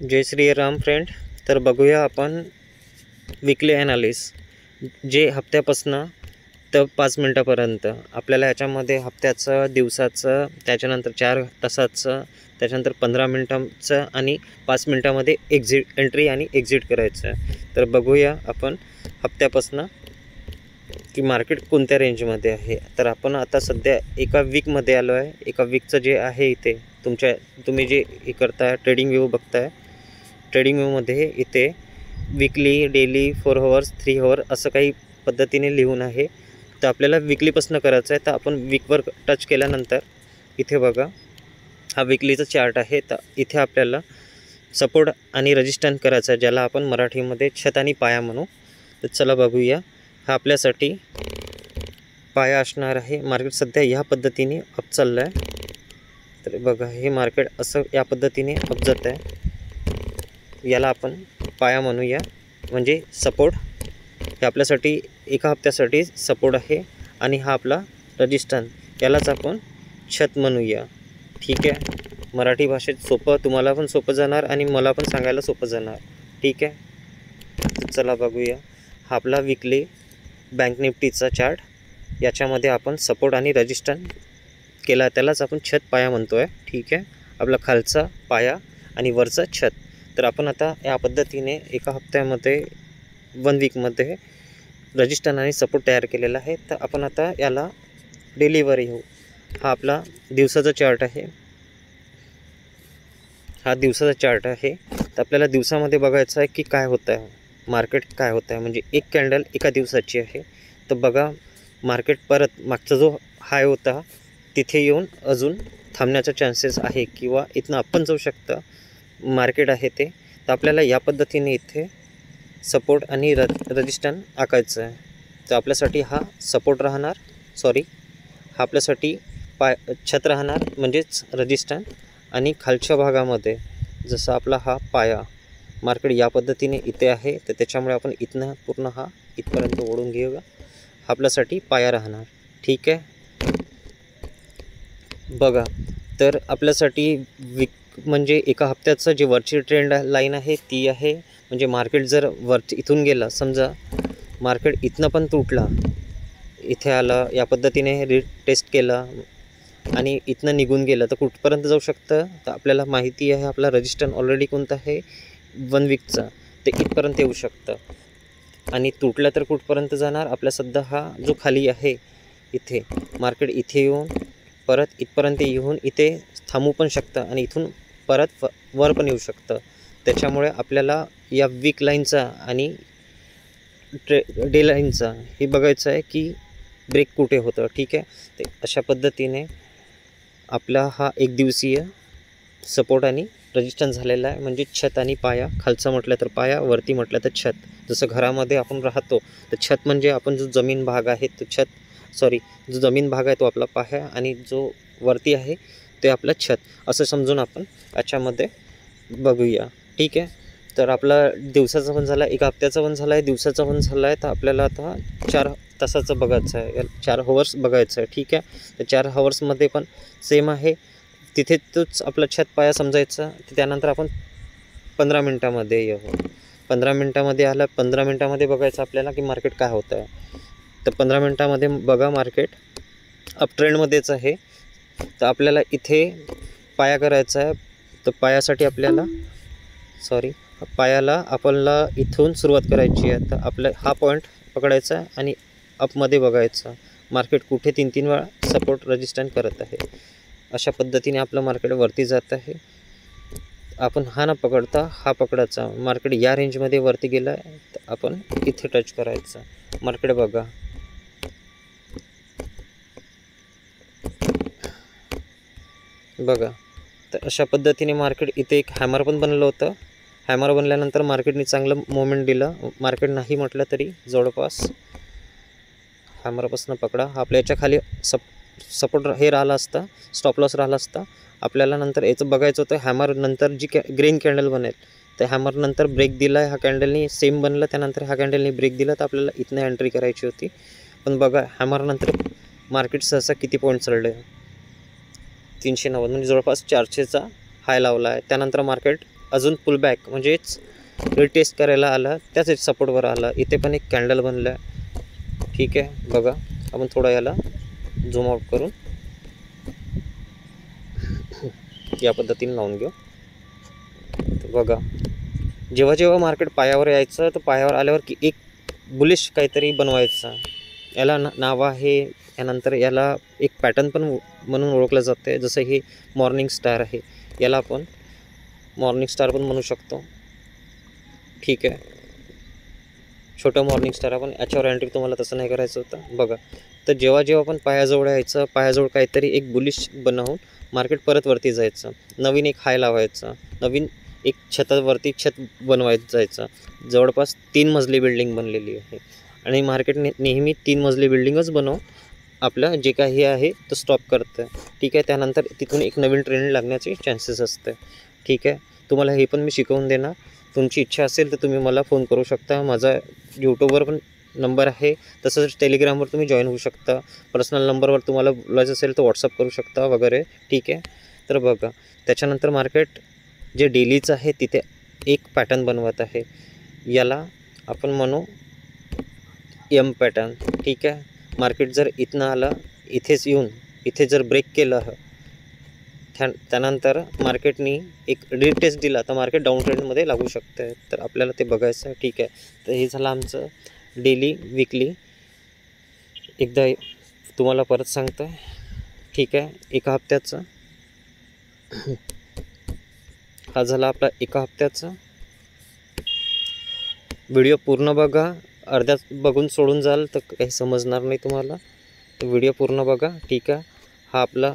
जय Shri Ram friend तर बघूया आपण विकली ॲनालिस जे हप्त्यापासनं तर पाच मिनटापर्यंत. आपल्याला ह्याच्यामध्ये हप्त्याचं दिवसाचं त्याच्यानंतर चार तासाचं त्याच्यानंतर पंधरा मिनटाचं आणि पाच मिनटामध्ये एक्झिट एंट्री आणि एक्झिट करायचं. आहे तर बघूया आपण हप्त्यापासनं की मार्केट कोणत्या रेंजमध्ये आहे. तर आपण आता सध्या एका वीकमध्ये आलो आहे एका वीकचं जे आहे इथे तुमच्या तुम्ही जे हे करताय ट्रेडिंग व्ह्यू बघताय ट्रेडिंग व्ह्यूमध्ये इथे weekly daily four hours three hour असं काही पद्धतीने लिहून आहे. तर आपल्याला विकलीपासून करायचं आहे तर आपण विकवर टच केल्यानंतर इथे बघा हा विकलीचा चार्ट आहे. तर इथे आपल्याला सपोर्ट आणि रजिस्टन करायचं आहे ज्याला आपण मराठीमध्ये छत आणि पाया म्हणू. तर चला बघूया हा आपल्यासाठी पाया असणार आहे. मार्केट सध्या ह्या पद्धतीने अप चाललं आहे तर बघा हे मार्केट असं या पद्धतीने अप जात आहे याला आपण पाया म्हणूया. म्हणजे सपोर्ट हे आपल्यासाठी एका हप्त्यासाठी सपोर्ट आहे आणि हा आपला रजिस्टन यालाच आपण छत म्हणूया. ठीक आहे? मराठी भाषेत सोपं तुम्हाला पण सोपं जाणार आणि मला पण सांगायला सोपं जाणार. ठीक आहे? चला बघूया. हा आपला विकली बँक निफ्टीचा चार्ट याच्यामध्ये आपण सपोर्ट आणि रजिस्टन केला. त्यालाच आपण छत पाया म्हणतो आहे ठीक आहे? आपला खालचा पाया आणि वरचा छत. तर आपण आता या पद्धतीने एका हप्त्यामध्ये वन वीकमध्ये रजिस्टर आणि सपोर्ट तयार केलेला आहे. तर आपण आता याला डिलिव्हरी येऊ हा आपला दिवसाचा चार्ट आहे. हा दिवसाचा चार्ट आहे. तर आपल्याला दिवसामध्ये बघायचं आहे की काय होतं आहे मार्केट काय होतं आहे म्हणजे एक कॅन्डल एका दिवसाची आहे. तर बघा मार्केट परत मागचा जो हाय होता तिथे येऊन अजून थांबण्याचा चान्सेस आहे किंवा इथनं आपण जाऊ शकतं. मार्केट आहे ते तर आपल्याला या पद्धतीने इथे सपोर्ट आणि र रजिस्टन आकायचं आहे. तर आपल्यासाठी हा सपोर्ट राहणार सॉरी हा आपल्यासाठी पाय छत राहणार म्हणजेच रजिस्टन आणि खालच्या भागामध्ये. जसं आपला हा पाया मार्केट या पद्धतीने इथे आहे तर त्याच्यामुळे आपण इथनं पूर्ण हा इथपर्यंत ओढून घेऊया. हा आपल्यासाठी पाया राहणार ठीक आहे? बघा तर आपल्यासाठी विक म्हणजे एका हप्त्याचं जे वरची ट्रेंड लाईन आहे ती आहे. म्हणजे मार्केट जर वर इथून गेला समजा मार्केट इथनं पण तुटला इथे आला या पद्धतीने रिटेस्ट टेस्ट केला आणि इथनं निघून गेलं तर कुठपर्यंत जाऊ शकतं? तर आपल्याला माहिती आहे आपला रजिस्टन ऑलरेडी कोणता आहे? वन वीकचा ते इथपर्यंत येऊ शकतं. आणि तुटलं तर कुठपर्यंत जाणार? आपल्या सध्या हा जो खाली आहे इथे. मार्केट इथे येऊन परत इथपर्यंत येऊन इथे थांबू पण शकतं आणि इथून परत वर पण येऊ शकतं. त्याच्यामुळे आपल्याला या वीक लाईनचा आणि ट्रे डे लाईनचा हे बघायचं आहे की ब्रेक कुठे होतं ठीक आहे? ते अशा पद्धतीने आपला हा एक दिवसीय सपोर्ट आणि रजिस्टन्स झालेला आहे. म्हणजे छत आणि पाया खालचा म्हटलं तर पाया वरती म्हटलं तर छत. जसं घरामध्ये आपण राहतो तर छत म्हणजे आपण जो जमीन भाग आहे तो छत सॉरी जो जमीन भाग आहे तो आपला पाया आणि जो वरती आहे ते आपलं छत असं समजून आपण याच्यामध्ये बघूया. ठीक आहे? तर आपला दिवसाचा पण झाला एक हप्त्याचा पण झाला आहे दिवसाचा पण झाला आहे तर आपल्याला आता चार तासाचं बघायचं आहे. चार हवर्स बघायचं आहे ठीक आहे? तर चार हवर्समध्ये पण सेम आहे. तिथे तोच आपला छत पाया समजायचा त्यानंतर आपण पंधरा मिनटामध्ये येऊ. पंधरा मिनटामध्ये आलं पंधरा मिनटामध्ये बघायचं आपल्याला की मार्केट काय होतं आहे तर पंधरा मिनटामध्ये बघा मार्केट. अप ट्रेंडमध्येच आहे. तर आपल्याला इथे पाया करायचा आहे. तर पायासाठी आपल्याला सॉरी पायाला आपल्याला इथून सुरुवात करायची आहे. तर आपल्या हा पॉईंट पकडायचा आणि अपमध्ये बघायचं. मार्केट कुठे तीन तीन वेळा सपोर्ट रजिस्टंट करत आहे. अशा पद्धतीने आपलं मार्केट वरती जात आहे. आपण हा न पकडता हा पकडायचा. मार्केट या रेंजमध्ये वरती गेला आहे. तर आपण इथे टच करायचं. मार्केट बघा. बघा. तर अशा पद्धतीने मार्केट इथे एक हॅमर पण बनलं होतं. हॅमर बनल्यानंतर मार्केटने चांगलं मोमेंट दिलं. मार्केट नाही म्हटलं तरी जवळपास हॅमरपासून पकडा. आपल्या याच्या खाली सप सपोर्ट हे राहिला असता स्टॉप लॉस राहिला असता. आपल्याला नंतर याचं बघायचं होतं हॅमर नंतर जी कॅ ग्रीन कॅन्डल बनेल. तर हॅमर नंतर ब्रेक दिला आहे हा कॅन्डलनी सेम बनलं. त्यानंतर ह्या कॅन्डलनी ब्रेक दिला तर आपल्याला इथनं एंट्री करायची होती. पण बघा हॅमरनंतर मार्केट सहसा किती पॉईंट चढलं? आहे तीनशे नव्वद म्हणजे जवळपास चारशेचा हाय लावला आहे. त्यानंतर मार्केट अजून पुल बॅक म्हणजेच रिटेस्ट करायला आला त्याच सपोर्टवर आला. इथे पण एक कॅन्डल बनला आहे ठीक आहे बघा. आपण थोडा याला झूम आउट करून या पद्धतीने लावून घेऊ. बघा. जेव्हा जेव्हा मार्केट पायावर यायचं तर पायावर आल्यावर की एक बुलिश काहीतरी बनवायचा. याला ना नाव आहे यानंतर याला एक पॅटर्न पण म्हणून ओळखलं जातं आहे जसं हे मॉर्निंग स्टार आहे याला आपण मॉर्निंग स्टार पण म्हणू शकतो. ठीक आहे. छोटं मॉर्निंग स्टार आपण याच्यावर एंट्री तुम्हाला तसं नाही करायचं होतं. बघा. तर जेव्हा जेव्हा आपण पायाजवळ यायचं पायाजवळ काहीतरी एक बुलिश बनवून मार्केट परत वरती जायचं नवीन एक हाय लावायचं नवीन एक छतावरती छत बनवायचं जायचं. जवळपास तीन मजली बिल्डिंग बनलेली आहे. आणि मार्केट ने नेहमी तीन मजली बिल्डिंगच बनवून आपलं जे काही आहे तो स्टॉप करतं ठीक आहे? त्यानंतर तिथून एक नवीन ट्रेंड लागण्याचे चान्सेस असते ठीक आहे? तुम्हाला हे पण मी शिकवून देणार. तुमची इच्छा असेल तर तुम्ही मला फोन करू शकता. माझा यूट्यूबवर पण नंबर आहे. तसंच टेलिग्रामवर तुम्ही जॉईन होऊ शकता. पर्सनल नंबरवर तुम्हाला बोलायचं असेल तर व्हॉट्सअप करू शकता वगैरे. ठीक आहे? तर बघा त्याच्यानंतर मार्केट जे डेलीचं आहे तिथे एक पॅटर्न बनवत आहे. याला आपण म्हणू एम पॅटर्न ठीक आहे? मार्केट जर इथनं आलं इथेच येऊन इथे जर ब्रेक केलं त्या त्यानंतर मार्केटनी एक रिटेस्ट दिला तर मार्केट डाऊन ट्रेंडमध्ये लागू शकतं आहे तर आपल्याला ते बघायचं आहे ठीक आहे? तर हे झालं आमचं डेली विकली एकदा तुम्हाला परत सांगतो आहे ठीक आहे? एका हप्त्याचं. हा झाला आपला एका हप्त्याचा. व्हिडिओ पूर्ण बघा. अर्ध्यात बघून सोडून जाल तर काही समजणार नाही तुम्हाला. तर व्हिडिओ पूर्ण बघा ठीक आहे? हा आपला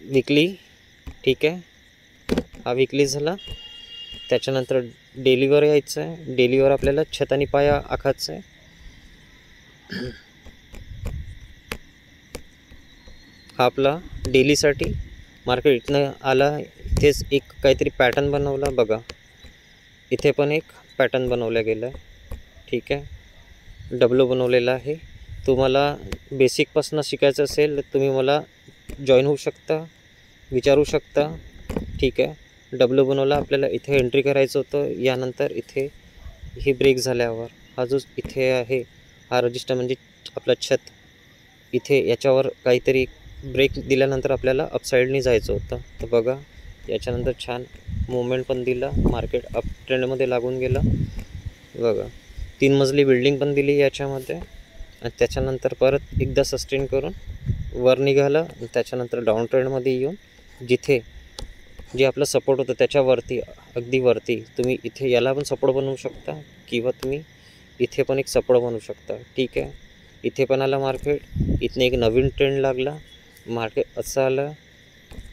विकली ठीक आहे? हा विकली झाला. त्याच्यानंतर डेलीवर यायचं आहे डेलीवर आपल्याला छतानी पाया आखायचं आहे हा आपला डेलीसाठी मार्केट इथनं आला. इथेच एक काहीतरी पॅटर्न बनवला बघा. इथे पण एक पॅटर्न बनवला गेला आहे ठीक आहे. डब्लू बनवलेला आहे. तुम्हाला बेसिकपासनं शिकायचं असेल तर तुम्ही मला जॉईन होऊ शकता विचारू शकता. ठीक आहे. डब्लो बनवला आपल्याला इथे एंट्री करायचं होतं. यानंतर इथे ही ब्रेक झाल्यावर हा जो इथे आहे हा रजिस्टर म्हणजे आपला छत. इथे याच्यावर काहीतरी ब्रेक दिल्यानंतर आपल्याला अपसाईडने जायचं होतं. तर बघा याच्यानंतर छान मुवमेंट पण दिला. मार्केट अप ट्रेंडमध्ये लागून गेलं. बघा. तीन मजली बिल्डिंग पण दिली याच्यामध्ये. आणि त्याच्यानंतर परत एकदा सस्टेन करून वर निघालं आणि त्याच्यानंतर डाऊन ट्रेंडमध्ये येऊन जिथे जे आपलं सपोर्ट होतं त्याच्यावरती अगदी वरती तुम्ही इथे याला पण सपोर्ट बनवू शकता किंवा तुम्ही इथे पण एक सपोर्ट बनवू शकता. ठीक आहे? इथे पण आलं मार्केट इथनं एक नवीन ट्रेंड लागला. मार्केट असं आलं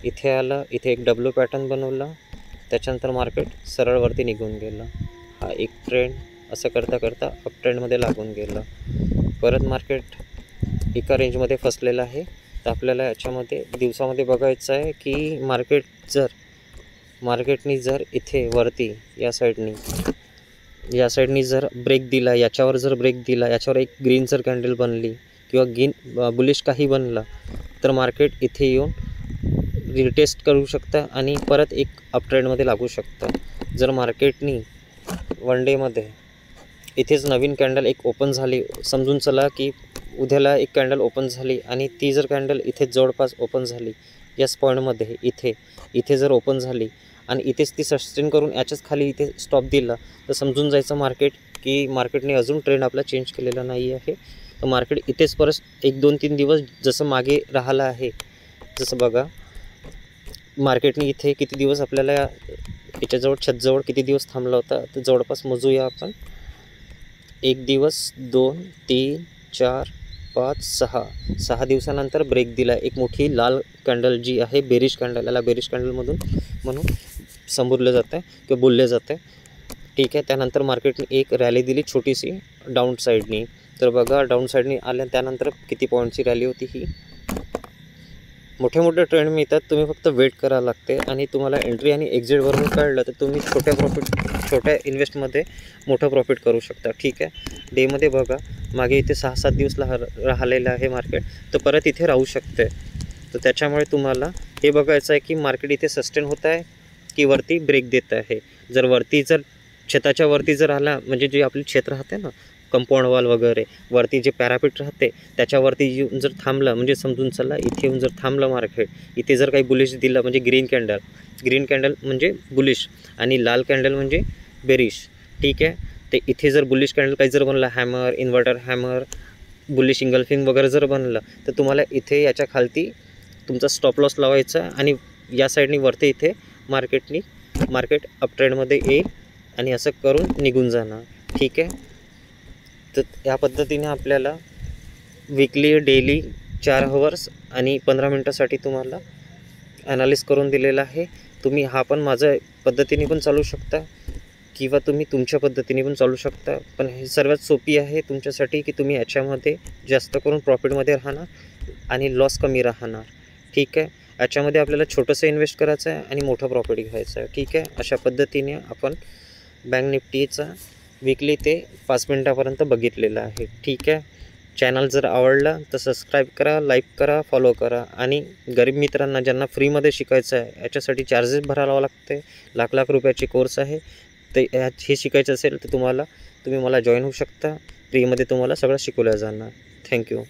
इथे आलं इथे एक डब्ल्यू पॅटर्न बनवला. त्याच्यानंतर मार्केट सरळवरती निघून गेलं. हा एक ट्रेंड असं करता करता अपट्रेंडमध्ये लागून गेलं. परत मार्केट एका रेंजमध्ये फसलेलं आहे. तर आपल्याला याच्यामध्ये दिवसामध्ये बघायचं आहे की मार्केट जर मार्केटनी जर इथे वरती या साईडनी या साईडनी जर ब्रेक दिला याच्यावर जर ब्रेक दिला याच्यावर एक ग्रीन जर कॅन्डल बनली किंवा ग्रीन बुलिश काही बनला तर मार्केट इथे येऊन रिटेस्ट करू शकतं आणि परत एक अपट्रेंडमध्ये लागू शकतं. जर मार्केटनी वन डेमध्ये इथेच नवीन कॅन्डल एक ओपन झाली. समजून चला की उद्याला एक कॅन्डल ओपन झाली आणि ती जर कॅन्डल इथेच जवळपास ओपन झाली याच पॉईंटमध्ये इथे इथे जर ओपन झाली आणि इथेच ती सस्टेन करून याच्याच खाली इथे स्टॉप दिला तर समजून जायचं मार्केट की मार्केटने अजून ट्रेंड आपला चेंज केलेला नाही आहे. तर मार्केट इथेच परत एक दोन तीन दिवस जसं मागे राहिलं आहे जसं बघा मार्केटने इथे किती दिवस आपल्याला याच्याजवळ छतजवळ किती दिवस थांबला होता तर जवळपास मोजूया आपण. एक दिवस दोन तीन चार पाच सहा. सहा दिवसानंतर ब्रेक दिला. एक मोठी लाल कॅन्डल जी आहे बेरिश कॅन्डल याला बेरिश कॅन्डलमधून म्हणून संबोधलं जातं आहे किंवा बोललं जातं आहे ठीक आहे त्यानंतर मार्केटने एक रॅली दिली छोटीशी डाऊन साईडनी तर बघा डाऊन साईडनी आल्या त्यानंतर किती पॉईंटची रॅली होती ही? मोठे मोठे ट्रेंड मिळतात. तुम्ही फक्त वेट करावं लागते. आणि तुम्हाला एंट्री आणि एक्झिटवरून कळलं काढलं तर तुम्ही छोट्या प्रॉफिट छोट्या इन्व्हेस्टमध्ये मोठं प्रॉफिट करू शकता. ठीक आहे? डेमध्ये बघा. मागे इथे सहा सात दिवस राह राहिलेलं आहे मार्केट तर परत इथे राहू शकते. तर त्याच्यामुळे तुम्हाला हे बघायचं आहे की मार्केट इथे सस्टेन होत आहे की वरती ब्रेक देत आहे? जर वरती जर शेताच्या वरती जर आला म्हणजे जे आपली क्षेत्र राहते ना कंपाऊंड वॉल वगैरे वरती जे पॅरापीट राहते त्याच्यावरती येऊन जर थांबलं म्हणजे समजून चला इथे येऊन जर थांबलं मार्केट इथे जर काही बुलिश दिलं म्हणजे ग्रीन कॅन्डल ग्रीन कॅन्डल म्हणजे बुलिश आणि लाल कॅन्डल म्हणजे बेरिश ठीक आहे? ते इथे जर बुलिश कॅन्डल काही जर बनला hammer inverted hammer bullish engulfing वगैरे जर बनलं तर तुम्हाला इथे याच्या खालती तुमचा स्टॉप लॉस लावायचा आणि या साईडनी वरती इथे मार्केटनी मार्केट अपट्रेंडमध्ये येईल आणि असं करून निघून जाणार. ठीक आहे? तर या पद्धतीने आपल्याला विकली डेली चार हवर्स आणि पंधरा मिनटासाठी तुम्हाला ॲनालिस करून दिलेला आहे. तुम्ही हा पण माझ्या पद्धतीने पण चालू शकता किंवा तुम्ही तुमच्या पद्धतीने पण चालू शकता. पण हे सर्वात सोपी आहे तुमच्यासाठी की तुम्ही याच्यामध्ये जास्त करून प्रॉफिटमध्ये राहणार आणि लॉस कमी राहणार. ठीक आहे? याच्यामध्ये आपल्याला छोटंसं इन्व्हेस्ट करायचं आहे आणि मोठं प्रॉफिट घ्यायचं आहे. ठीक आहे? अशा पद्धतीने आपण बँक निफ्टीचा विकली ते पाच मिनटापर्यंत बघितलेलं आहे. ठीक आहे? चॅनल जर आवडला तर सबस्क्राईब करा लाईक करा फॉलो करा. आणि गरीब मित्रांना ज्यांना फ्रीमध्ये शिकायचं आहे याच्यासाठी चार्जेस भरावं लागते. लाख लाख रुपयाचे कोर्स आहे. ते हे शिकायचं असेल तर तुम्हाला तुम्ही मला जॉईन होऊ शकता. फ्रीमध्ये तुम्हाला सगळं शिकवलं जाणार. थँक्यू